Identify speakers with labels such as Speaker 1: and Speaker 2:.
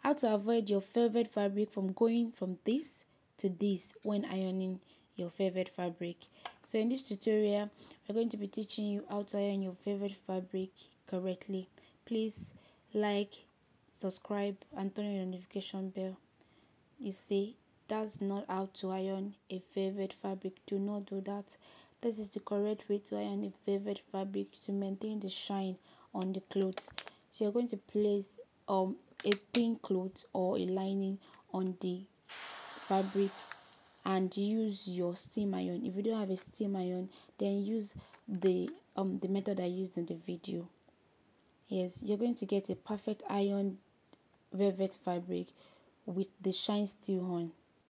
Speaker 1: how to avoid your velvet fabric from going from this to this when ironing your velvet fabric. So in this tutorial we're going to be teaching you how to iron your velvet fabric correctly. Please like subscribe and turn on your notification bell. You see that's not how to iron a velvet fabric. Do not do that. This is the correct way to iron a velvet fabric to maintain the shine on the clothes. So you're going to place um a thin cloth or a lining on the fabric and use your steam iron. If you don't have a steam iron then use the um the method i used in the video. Yes you're going to get a perfect iron velvet fabric with the shine still on